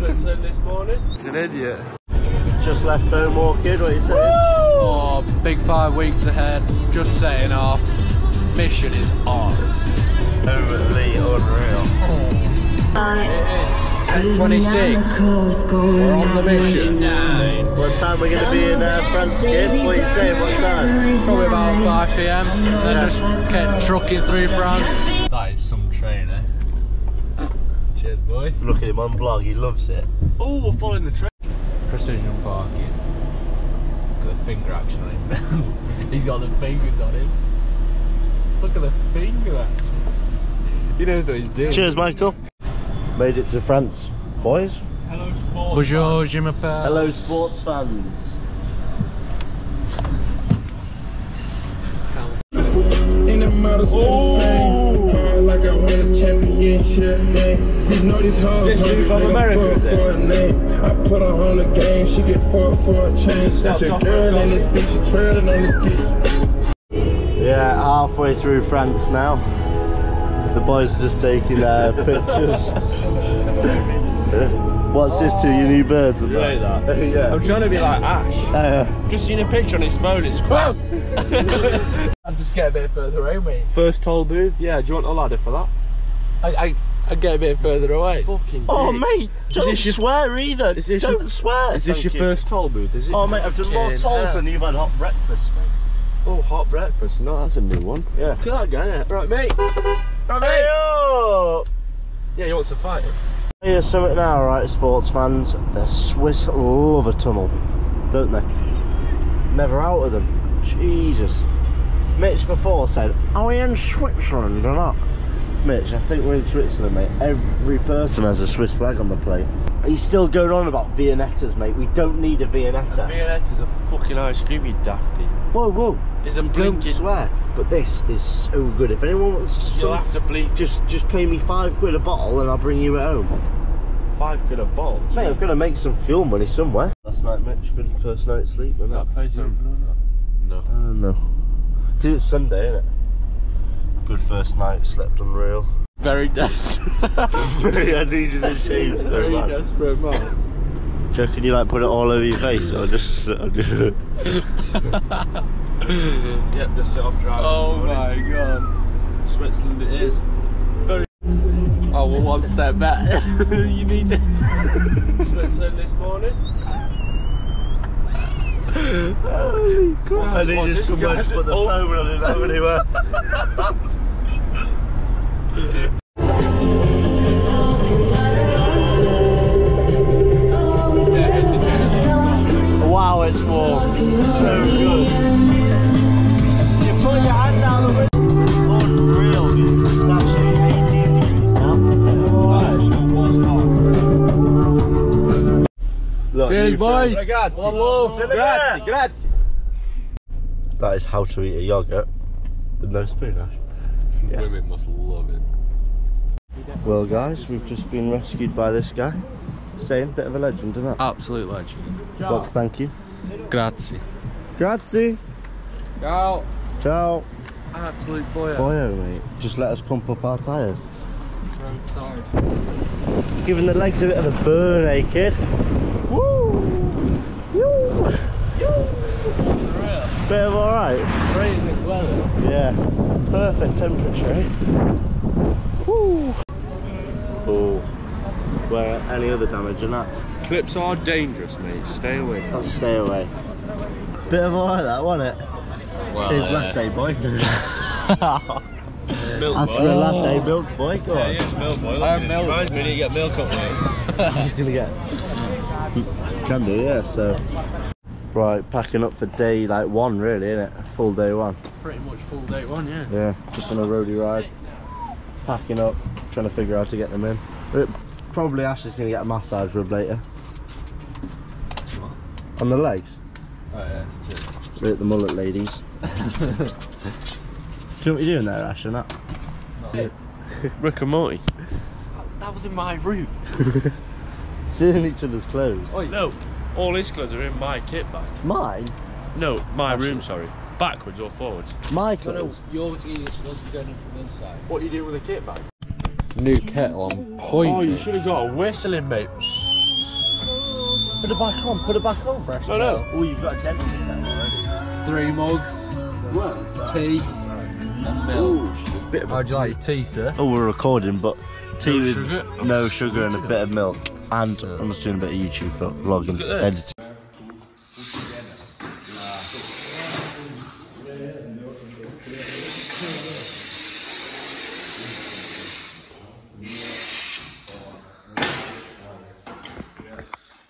Switzerland this morning. He's an idiot. Just left home walking, what are you saying? Oh, big five weeks ahead. Just setting off. Mission is on. Overly unreal. It is 1026. We're on the mission. Nine. What time we're going to be in uh, France, kid? What are you saying, what time? Probably about 5 pm. Then just kept trucking through France. That is some trainer. Cheers, boy. Look at him on vlog, he loves it. Oh, we're following the train. Precision parking. Got the finger action on him. He's got the fingers on him. Look at the finger action. He knows what he's doing. Cheers, Michael. Made it to France, boys. Hello, sport. Bonjour, je m'appelle. Hello, sports fans. In the model still the same. Hard like I win a championship. Man. You know these hoes This hungry, dude from America, is it? for a name. I put her on the game, she get fucked for a change. Got your girl stop, in this bitch, she twirling on this bitch. Yeah, halfway through France now. The boys are just taking uh, pictures. What's this to you new birds? and Right, that. yeah. I'm trying to be like Ash. Uh, Just seen a picture on his phone, it's crap. I'll just get a bit further away, mate. First toll booth, yeah, do you want a ladder for that? I, I, I get a bit further away. Fucking oh, dick. mate, don't this your- swear either. is this don't your- swear. Is this thank your you. first toll booth, is it? Oh, mate, I've done more tolls hell. than you've had hot breakfast, mate. Oh, hot breakfast. No, that's a new one. Yeah. Look at that guy there. Right, mate. Right, mate. Hey, yo! Yeah, he wants to fight. It? Here's something now, right, sports fans. The Swiss love a tunnel, don't they? Never out of them. Jesus. Mitch before said, Are we in Switzerland or not? Mitch, I think we're in Switzerland, mate. Every person has a Swiss flag on the plate. He's still going on about Viennettas, mate. We don't need a Viennetta. Viennetta is a fucking ice cream, you dafty. Whoa, whoa. It's a Don't swear. But this is so good. If anyone wants You'll some, have to bleed just just pay me five quid a bottle and I'll bring you it home. five quid a bottle. Mate, I've got to make some fuel money somewhere. Last night, Mitch, good first night's sleep, wasn't it? That place mm. open or not? No. Oh no. Because it's Sunday, isn't it? Good first night, slept unreal. Very desperate. I needed a shave so Very much. desperate, man. Do you reckon you like put it all over your face or just. Uh, or just Yep, just set off driving. Oh my god. Switzerland it is. Very... Oh, well, one step back. you need to. Switzerland this morning. I needed What's this someone guy to put the do- phone on it over anywhere. Wow, it's warm. So good. You put your hand down the window. Unreal. It's actually 18 degrees now. Look, Cheers, new boy. Ragazzi. One love. Grazie, grazie. That is how to eat a yogurt with no spoon, Ash. Yeah. Women must love it. Well, guys, we've just been rescued by this guy. Saying, bit of a legend, isn't it? Absolute legend. What's thank you? Grazie. Grazie. Ciao. Ciao. Absolute boy. Boyo, mate. Just let us pump up our tyres. Roadside. Giving the legs a bit of a burn, eh, kid? Woo! Yoo! Bit of alright. Great this weather. Yeah. Perfect temperature, eh? Woo! Oh. Where any other damage than that? Clips are dangerous, mate. Stay away from Let's stay away. Bit of alright that, wasn't it? Well, Here's yeah. latte, boy. milk. Ask for a latte, milk, boy. Go Yeah, on. yeah, milk, boy. I have milk. Reminds me to get milk up, mate. Just gonna get. Can do, yeah. So, right, packing up for day like one, really, isn't it? Full day one. Pretty much full day one, yeah. Yeah, just on a roadie ride. Packing up, trying to figure out how to get them in. But probably Ash is gonna get a massage rub later. On the legs. Oh yeah. We're at the mullet ladies. do you know what you're doing there, Ash? And that? Rick and Morty. That was in my route. Seeing each other's clothes. Oh, no. All his clothes are in my kit bag. Mine? No, my room, sorry. Backwards or forwards. My No, clothes? yours is supposed to go in from inside. What are you doing with a kit bag? New kettle on point. Oh, you should have got a whistling, mate. Put it back on, put it back on. Fresh. No, no. Oh, you've got a dent in there already. Three mugs, tea, and milk. How'd you like your tea, sir? Oh, we're recording, but tea No with sugar? no sugar and a bit of milk. And I'm just doing a bit of YouTube vlogging, Look at editing.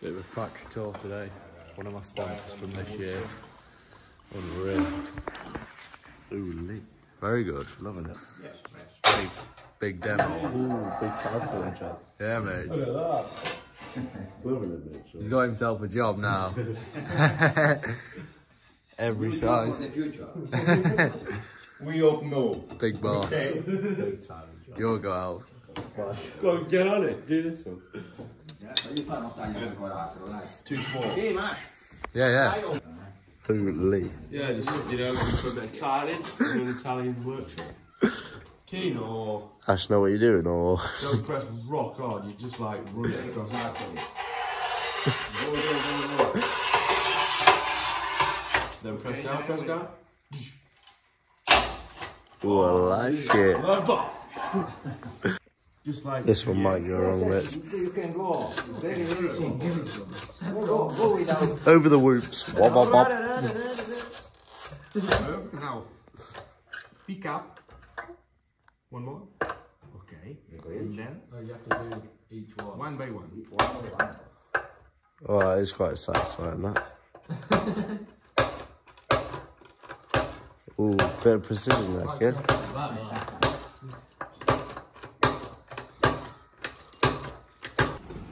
Bit of a factory tour today. One of my sponsors from this year. Unreal. Ooh, Very good. Loving it. Big, big demo. big time for that job. Yeah, mate. Loving it, He's got himself a job now. Every size. We all know. Big boss. You'll go out. Go on, get on it. Do this one. Too small. Yeah, yeah. Holy. Yeah, just you know, put a bit of tiling in an Italian workshop. Keen or Ash, know what you're doing, or don't press rock hard. You just like run it across that thing. Then press down, press down. Ooh, I like it. Just like This one might go wrong, Rich. You can go. Very, very soon. Go, go without. Over the whoops. Wop, wop, wop. Now, pick up. One more. Okay. And then Oh, you have to do each one. one by one. One by one. Oh, that is quite satisfying, that. Ooh, bit of precision there, kid.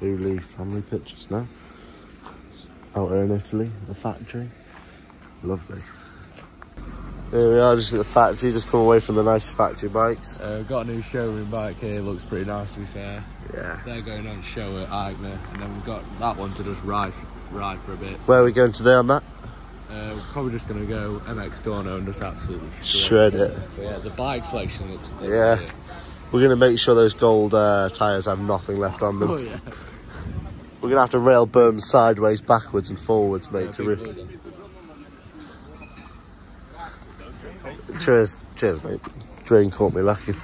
Holy family pictures now. Out here in Italy, the factory. Lovely. Here we are, just at the factory, just come away from the nice factory bikes. Uh, we've got a new showroom bike here. Looks pretty nice to be fair. Yeah. They're going on show at EICMA, and then we've got that one to just ride ride for a bit. Where are we going today on that? Uh, we're probably just going to go MX Dorno and just absolutely Shred it. But yeah, the bike selection looks. Yeah. We're going to make sure those gold uh, tyres have nothing left on them. Oh yeah. We're going to have to rail berm sideways, backwards and forwards, mate. Yeah, to big re- wheels on. Cheers, cheers, mate. Drain caught me lacking.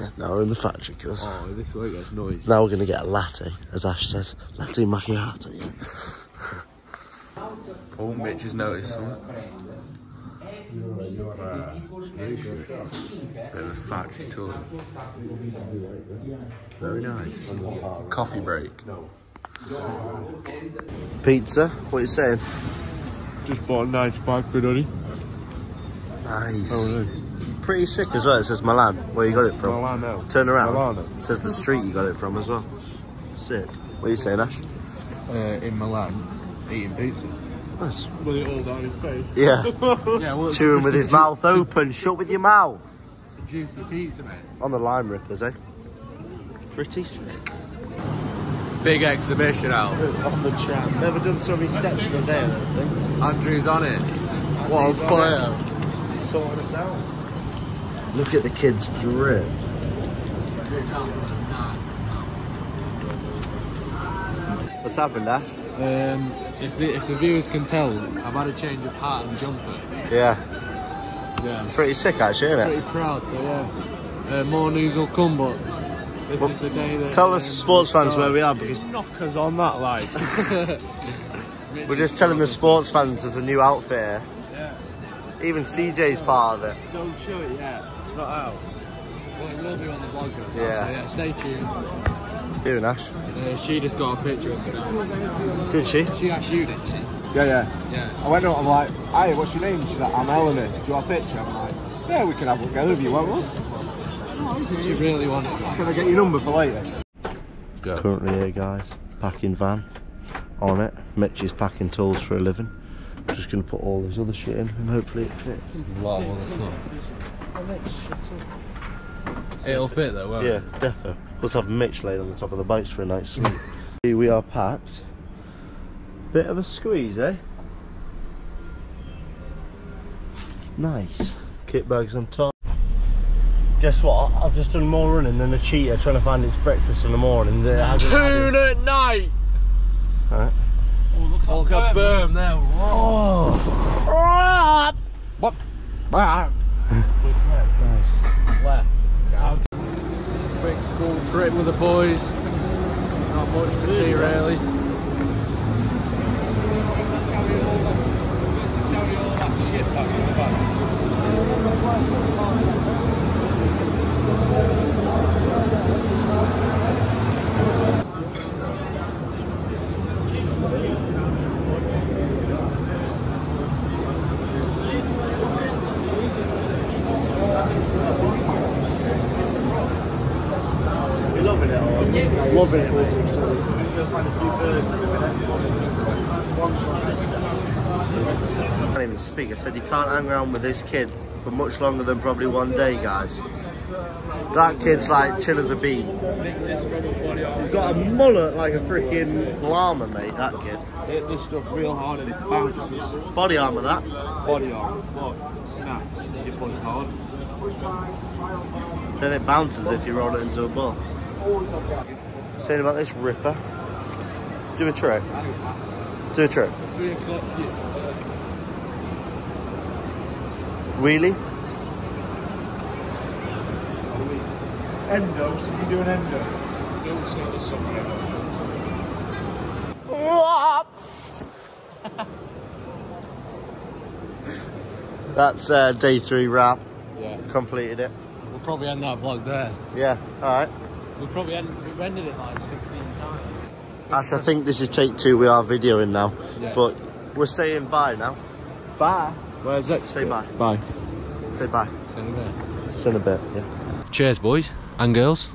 Yeah, now we're in the factory, cuz. Oh, this way gets noise. Now we're going to get a latte, as Ash says. Latte macchiato, yeah. Oh, Mitch has noticed something. Bit of a factory tour. Very nice. Coffee break. Pizza, what are you saying? Just bought a 95 quid on it. Nice. Oh, Pretty sick as well. It says Milan. Where you got it from? Milano. Turn around. Milano. It says the street you got it from as well. Sick. What are you saying, Ash? Uh, in Milan, eating pizza. Nice. With it all down his face. Yeah. Yeah, well, Chewing with his mouth open. Shut with your mouth. Juicy pizza, mate. On the lime rippers, eh? Pretty sick. Big exhibition out. On the tram. Never done so many steps in a day, I don't think. Andrew's on it. What a player. Sorting us out. Look at the kids drip. What's happened, Ash? Um, if the, if the viewers can tell, I've had a change of hat and jumper. Yeah. Yeah, Pretty sick, actually, isn't pretty it? proud. So yeah, uh, more news will come, but this Well, is the day that. Tell the um, sports fans where we are because Knockers on that, like. we're just telling the sports fans there's a new outfit here. Even CJ's part of it. Don't show it yet. It's not out. Well, it will be on the vlog. Though, Yeah. So yeah, stay tuned. You and Ash. Uh, she just got a picture of it. Did she? She asked you, didn't she? Yeah, yeah. Yeah. I went up, I'm like, hey, what's your name? She's like, I'm Eleanor. Do you want a picture? I'm like, yeah, we can have one together if you want one. She really wanted one. Can I get your number for later? Go. Currently here, guys. Packing van. On it. Mitch is packing tools for a living. Just going to put all this other shit in and hopefully it fits. A lot of other stuff. It'll fit though, won't Yeah, it? defo. Let's have Mitch laid on the top of the bikes for a night's sleep. Here we are packed. Bit of a squeeze, eh? Nice. Kit bags on top. Guess what? I've just done more running than a cheetah trying to find its breakfast in the morning. That it hasn't had it. Tune at night. Right. Oh, look at berm there. Oh. What? Nice. Left. Quick school trip with the boys. Not much to see really. You're loving it all. Loving it, mate. You'll find a few birds in a minute. One's my sister. I can't even speak. I said you can't hang around with this kid for much longer than probably one day, guys. That kid's like chill as a bee. He's got a mullet like a freaking llama, mate. That kid. Hit this stuff real hard and it bounces. It's body armor, that. Body arm. Look, snaps. You pull it hard. Then it bounces if you roll it into a ball. Saying about this ripper. Do a trick. Do a trick. Three o'clock. Yeah. Really? Endo, so you do an endo. Don't say the something. That's uh, day three wrap. Yeah. Completed it. We'll probably end that vlog there. Yeah, alright. We'll probably end, we've ended it like 16 times. Ash, I think this is take two. We are videoing now. Yeah. But we're saying bye now. Bye. Where's that? Say bye. Bye. Say bye. See you in a bit. See you a bit, yeah. Cheers, boys and girls.